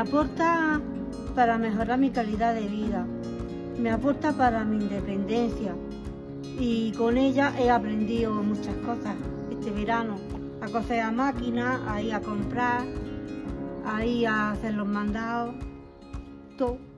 aporta para mejorar mi calidad de vida, me aporta para mi independencia y con ella he aprendido muchas cosas este verano, a coser a máquina, a ir a comprar, a ir a hacer los mandados, todo.